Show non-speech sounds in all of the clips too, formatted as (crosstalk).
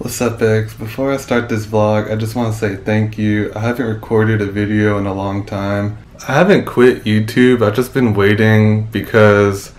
What's up, Eggs? Before I start this vlog, I just want to say thank you. I haven't recorded a video in a long time. I haven't quit YouTube, I've just been waiting because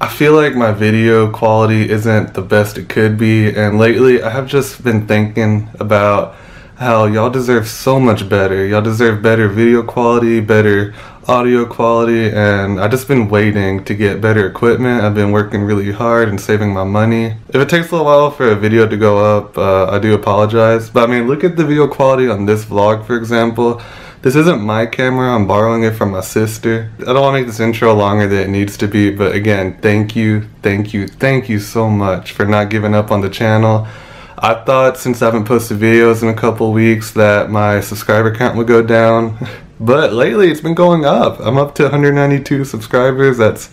I feel like my video quality isn't the best it could be, and lately I have just been thinking about how y'all deserve so much better. Y'all deserve better video quality, better audio quality, and I just been waiting to get better equipment. I've been working really hard and saving my money. If it takes a little while for a video to go up, uh, I do apologize. But I mean, look at the video quality on this vlog, for example. This isn't my camera, I'm borrowing it from my sister. I don't want to make this intro longer than it needs to be, but again, thank you, thank you, thank you so much for not giving up on the channel. I thought since I haven't posted videos in a couple weeks that my subscriber count would go down. (laughs) But lately it's been going up. I'm up to 192 subscribers. That's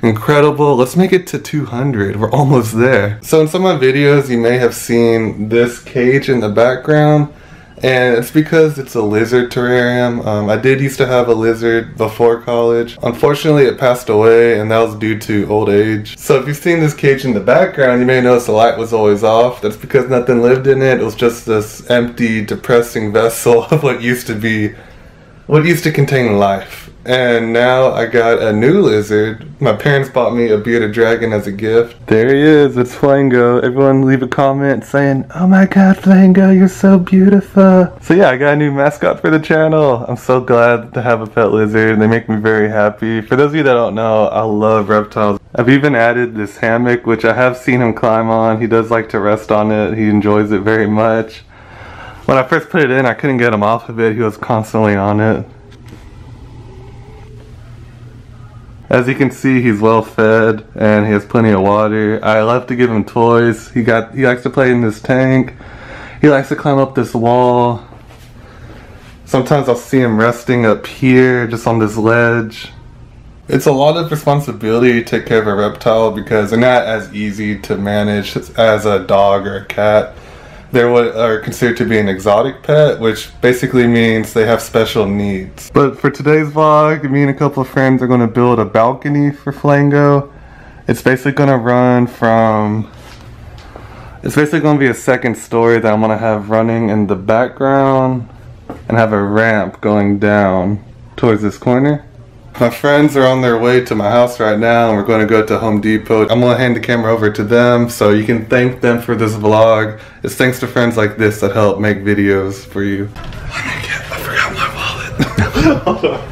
incredible. Let's make it to 200. We're almost there. So in some of my videos you may have seen this cage in the background and it's because it's a lizard terrarium. Um, I did used to have a lizard before college. Unfortunately, it passed away, and that was due to old age. So if you've seen this cage in the background, you may notice the light was always off. That's because nothing lived in it. It was just this empty, depressing vessel (laughs) of what used to be, what used to contain life. And now I got a new lizard. My parents bought me a bearded dragon as a gift. There he is, it's Flango. Everyone leave a comment saying, Oh my god, Flango, you're so beautiful. So yeah, I got a new mascot for the channel. I'm so glad to have a pet lizard. They make me very happy. For those of you that don't know, I love reptiles. I've even added this hammock, which I have seen him climb on. He does like to rest on it. He enjoys it very much. When I first put it in, I couldn't get him off of it. He was constantly on it. As you can see, he's well fed and he has plenty of water. I love to give him toys. He got he likes to play in this tank. He likes to climb up this wall. Sometimes I'll see him resting up here, just on this ledge. It's a lot of responsibility to take care of a reptile because they're not as easy to manage as a dog or a cat they're what are considered to be an exotic pet, which basically means they have special needs. But for today's vlog, me and a couple of friends are going to build a balcony for Flango. It's basically going to run from... It's basically going to be a second story that I'm going to have running in the background and have a ramp going down towards this corner. My friends are on their way to my house right now and we're going to go to Home Depot. I'm going to hand the camera over to them so you can thank them for this vlog. It's thanks to friends like this that help make videos for you. I forgot my wallet.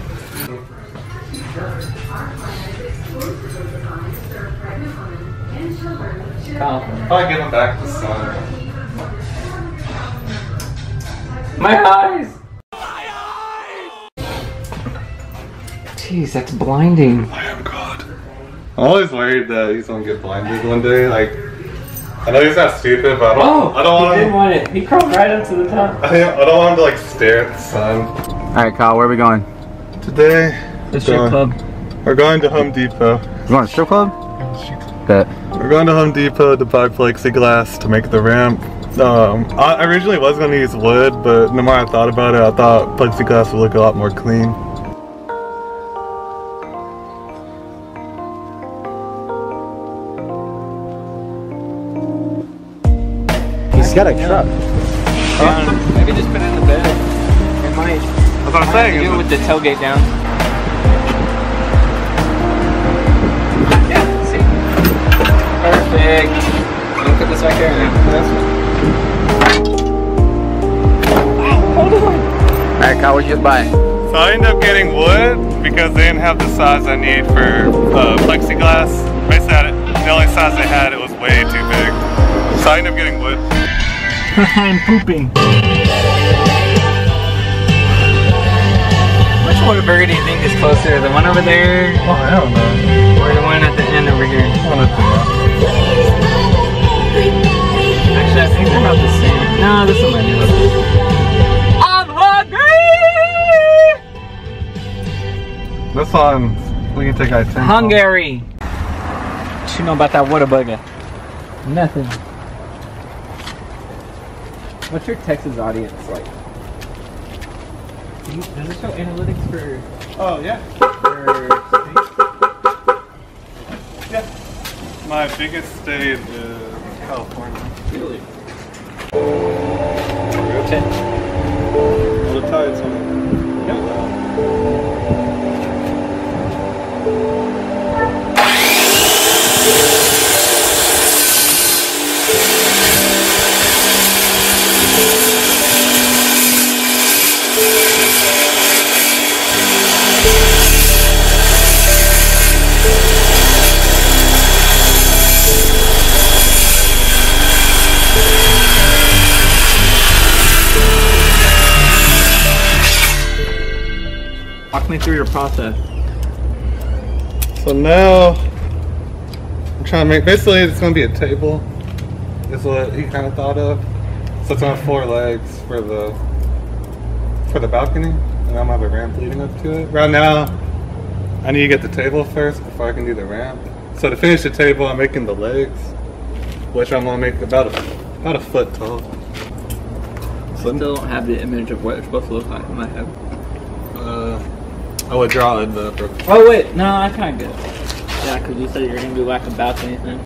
I'll give them back to son. My eyes! Jeez, that's blinding. I am God. I'm always worried that he's gonna get blinded one day. Like, I know he's not stupid, but I don't. Oh, I don't want he him. didn't want it. He crawled right up to the top. (laughs) I don't, I don't want him to like stare at the sun. All right, Kyle, where are we going? Today, The strip Going. club. we're going to Home Depot. You want to strip club? Bet. We're going to Home Depot to buy plexiglass to make the ramp. Um, I originally was going to use wood, but the more I thought about it, I thought plexiglass would look a lot more clean. He's got a truck. Maybe just put it in the bed. It might. That's what I'm Do saying. it with the tailgate down. Yeah, see? Perfect. You wanna put this back here? Hold on. All right, Kyle, what'd you just buy? So I ended up getting wood because they didn't have the size I need for uh, plexiglass. Basically, I the only size they had, it was way too big. So I ended up getting wood. (laughs) I'm pooping. Which Whataburger do you think is closer? The one over there Oh, I don't know. or the one at the end over here? Actually, I think they're about the same. No, this one might be a little I'm hungry! This one, we can take I-10. Hungary! What you know about that Whataburger? Nothing. What's your Texas audience like? Does it show analytics for? Oh yeah. For state? Yeah. My biggest state is California. Really? Rotate. Well, the tide's on. Me through your process. So now I'm trying to make basically it's gonna be a table. Is what he kind of thought of. So it's have four legs for the for the balcony, and I'm gonna have a ramp leading up to it. Right now, I need to get the table first before I can do the ramp. So to finish the table, I'm making the legs, which I'm gonna make about a about a foot tall. So Still don't have the image of what it's supposed to look like in my head. I would draw in the Oh wait, no, I kind of get it. Yeah, because you said you're gonna be like a balcony thing.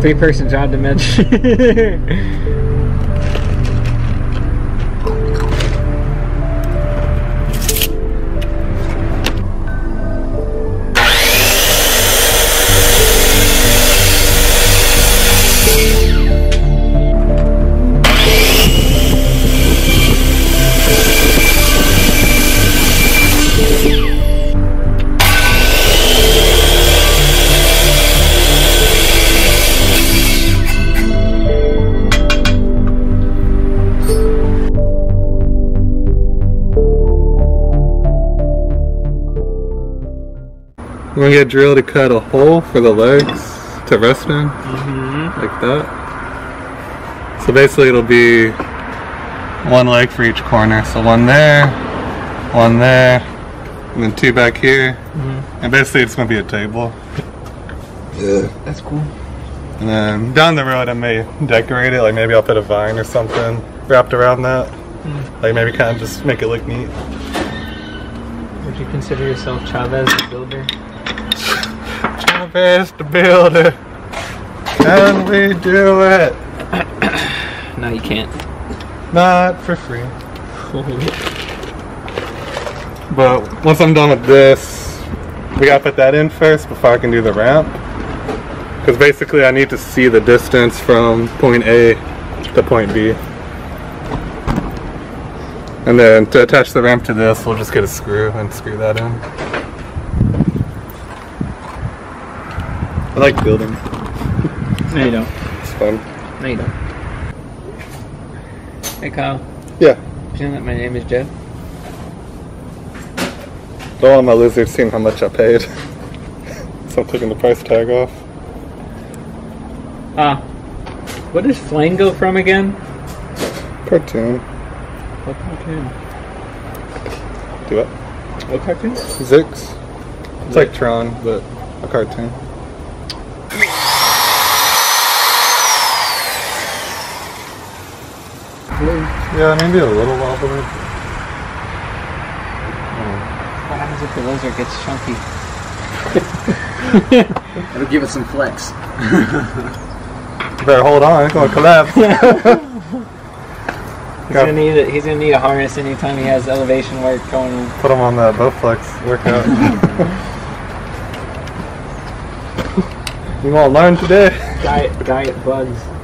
Three person job to (laughs) mention. I'm gonna get drill to cut a hole for the legs to rest in, mm-hmm. like that. So basically, it'll be one leg for each corner. So one there, one there, and then two back here. And basically, it's gonna be a table. Yeah. That's cool. And then down the road, I may decorate it. Like maybe I'll put a vine or something wrapped around that. Like maybe kind of just make it look neat. Would you consider yourself Chavez the builder? Chavez the builder. Can we do it? No, you can't. Not for free. But once I'm done with this, we gotta put that in first before I can do the ramp. Because basically, I need to see the distance from point A to point B. And then to attach the ramp to this, we'll just get a screw and screw that in. Like building. no, you don't. It's fun. No, you don't. Hey, Kyle. Yeah. Do you know that my name is Jeff? Don't want my lizard seeing how much I paid. so I'm taking the price tag off. Ah. What is Flango from again? Cartoon. What cartoon? Do it. What cartoon? Zix. It's like Tron, but a cartoon. Yeah, maybe a little wobbly. What happens if the lizard gets chunky? (laughs) It'll give it some flex. You (laughs) better hold on, it's gonna collapse. (laughs) He's gonna need a, he's gonna need a harness anytime he has elevation work going on. Put him on the Bowflex workout. you wanna learn today? Diet diet bugs.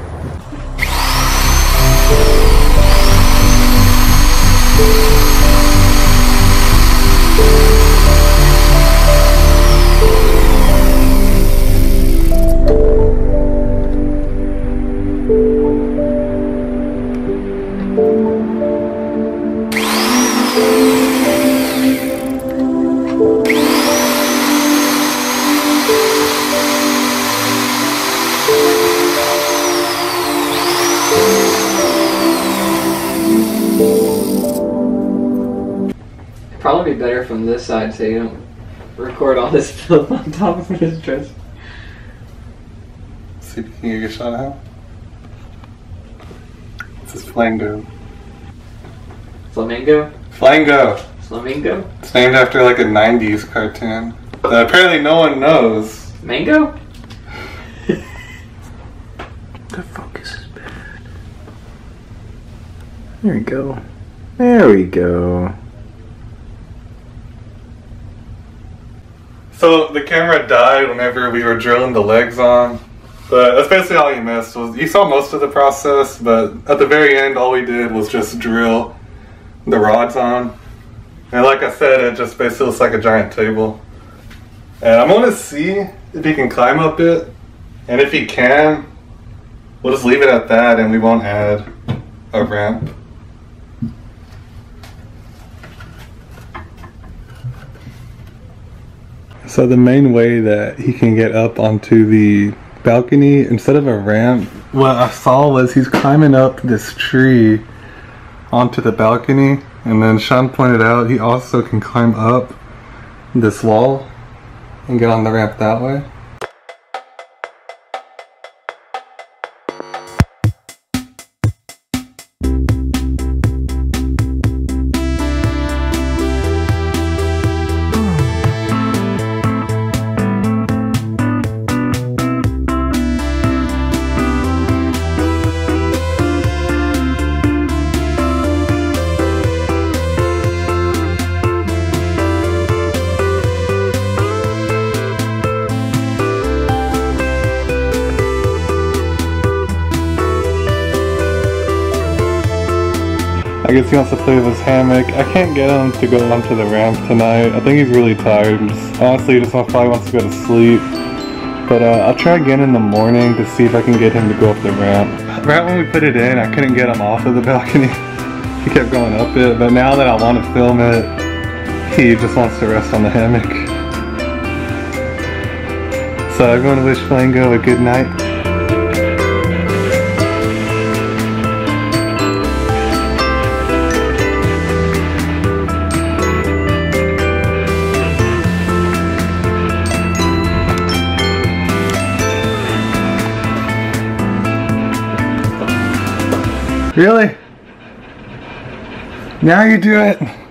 Probably be better from this side so you don't record all this (laughs) filth on top of his dress. See if you can get a shot at him. This is Flango. Flamingo? Flango! Flamingo? It's named after like a 90s cartoon. that apparently no one knows. Mango? (laughs) The focus is bad. There we go. There we go. So the camera died whenever we were drilling the legs on. But that's basically all you missed. Was you saw most of the process, but at the very end, all we did was just drill the rods on. And like I said, it just basically looks like a giant table. And I'm gonna see if he can climb up it. And if he can, we'll just leave it at that and we won't add a ramp. So the main way that he can get up onto the balcony, instead of a ramp, what I saw was he's climbing up this tree onto the balcony. And then Sean pointed out he also can climb up this wall and get on the ramp that way. I guess he wants to play with his hammock. I can't get him to go onto the ramp tonight. I think he's really tired. Just, honestly, he just probably wants to go to sleep. But uh, I'll try again in the morning to see if I can get him to go up the ramp. Right when we put it in, I couldn't get him off of the (laughs) balcony. he kept going up it, but now that I want to film it, he just wants to rest on the hammock. So everyone wish Flango a good night. Really? Now you do it.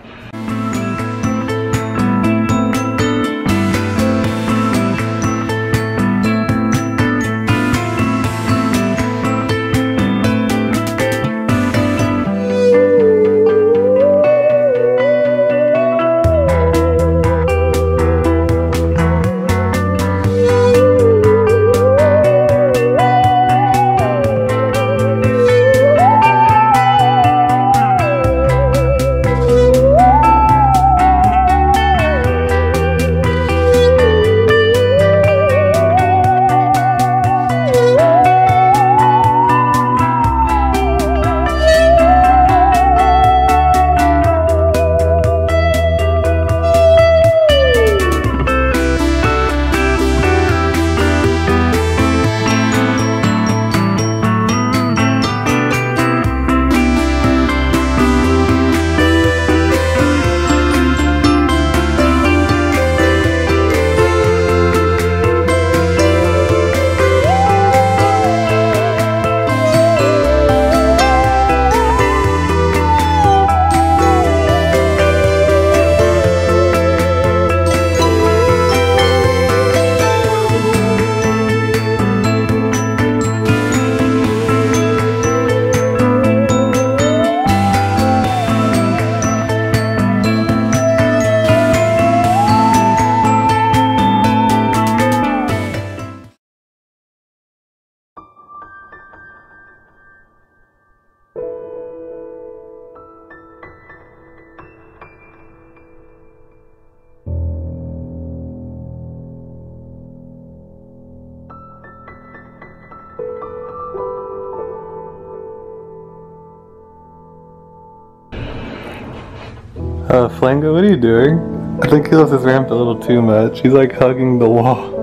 Uh, Flango, what are you doing? I think he loves his ramp a little too much. He's like hugging the wall.